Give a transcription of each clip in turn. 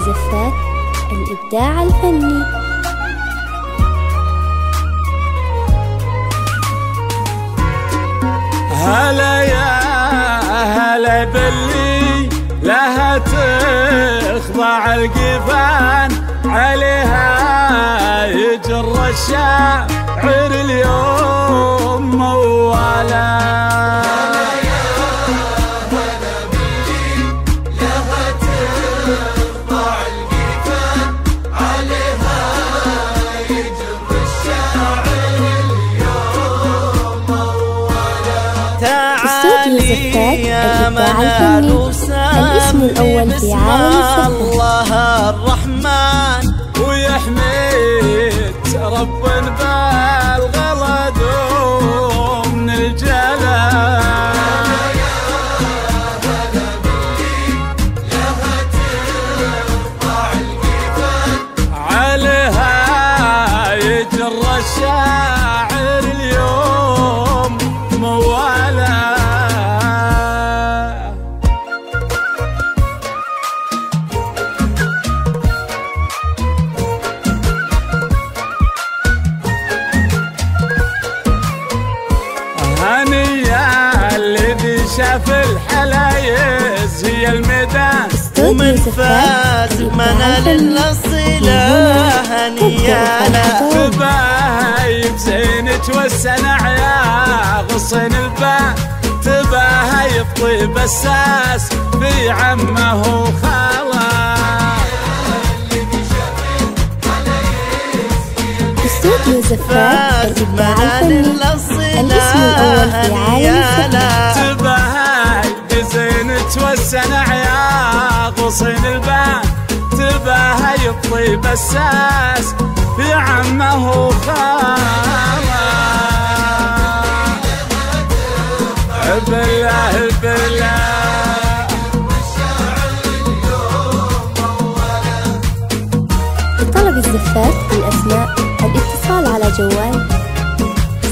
زفات الإبداع الفني. هلا يا هلا باللي لها تخضع القفان عليها يجر الشاعر اليوم موالاه. يا منال الاسم الأول في عالم الله الرحمن. ويحميك رب بالغلط ومن الجلال. عليها يجر الشاعر الحلايز هي الميدان. ومن فاز منال الأصيلة هنيالا تباهي بزينك والسنع يا غصن الباء تباهي بطيب الساس في عمه وخاله. استوديو زفاف. الإبداع الفني الأسم الأول في يا غصن الباء تباهي بطيب الساس في عمه وخاله بالله بالله لطلب الزفات بالأسماء الاتصال على جوال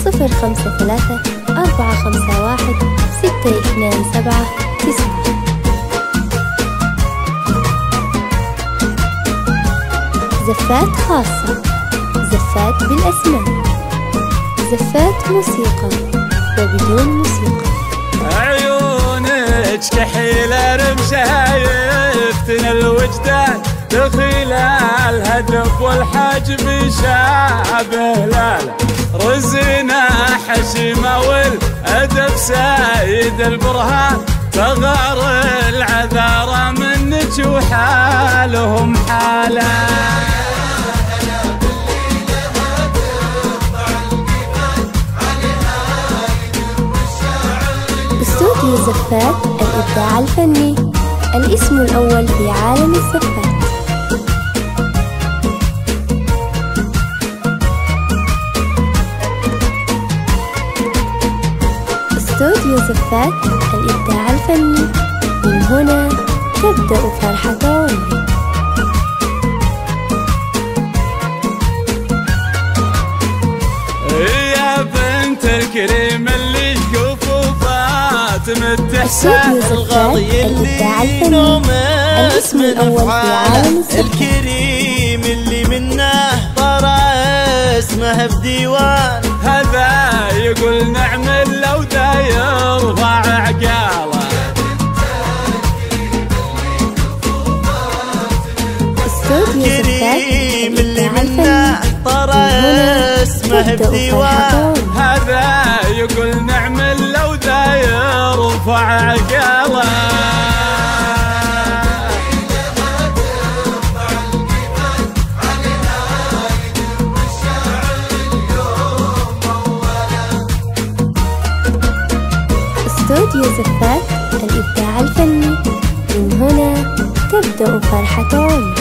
صفر خمسة ثلاثة أربعة خمسة واحد ستة اثنان سبعة تسعة. زفات خاصة زفات بالأسماء زفات موسيقى وبدون موسيقى. عيونك كحيل رمشايفتنا الوجدان دخيل الهدف والحجب شابه لالا رزنا حشيمة والأدب سايد البرهان تغار العذارى منك وحالهم حالا. زفات الإبداع الفني. الاسم الأول في عالم الزفات استوديو زفات الإبداع الفني. من هنا تبدأ فرحة عمري يا بنت الكريم. زفات الغضي الإبداع اللي الفني نوم الاسم الأول في عالم الزفات الكريم اللي منه طرى اسمه بديوان. هذا يقول نعمل لو دا يرفع عقاله استوديو زفات كريم اللي منه طرى اسمه بديوان. هذا يقول نعمل استوديو زفات الإبداع الفني. من هنا تبدأ فرحة عمري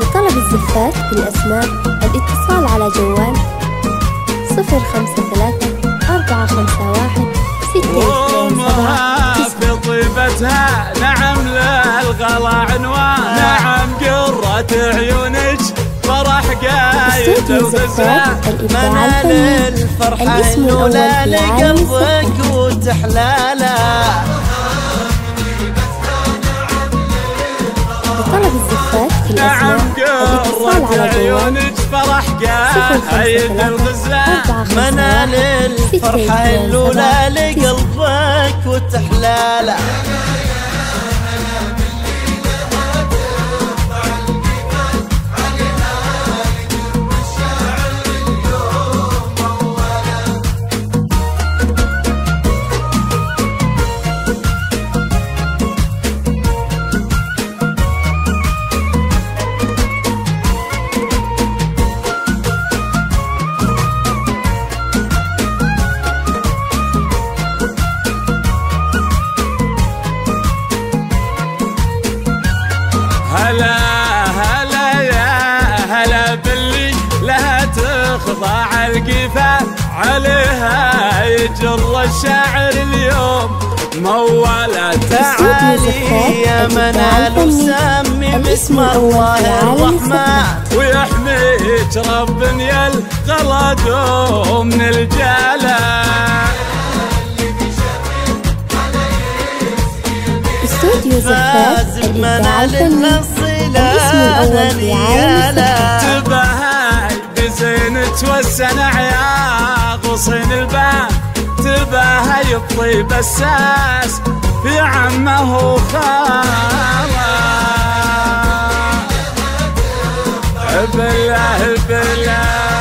لطلب الزفات بالأسماء الاتصال على جوال صفر خمسة ثلاثة أربعة خمسة واحد ستة اثنين سبعة وامها تسعة بطيبتها نعم للغلا عنوان. نعم. قرة عيونك زفات الإبداع منال الفرحة الأولى لقلبك وتحلاله لطلب الزفات في نعم الأسماء جوال. عيونك فرح قايد خمسة منال الفرحة الأولى لقلبك وتحلاله تخضع القفا عليها يجر الشاعر اليوم موالة زفات يا منال وسمي باسم الله الرحمن. ويحميك رب يلغلد من الجلا استوديو زفات فاز الإبداع بمنال الفني الأصيلة والسنع يا غصين البان تبهاي الطيب الساس في عمه خاله بالله بالله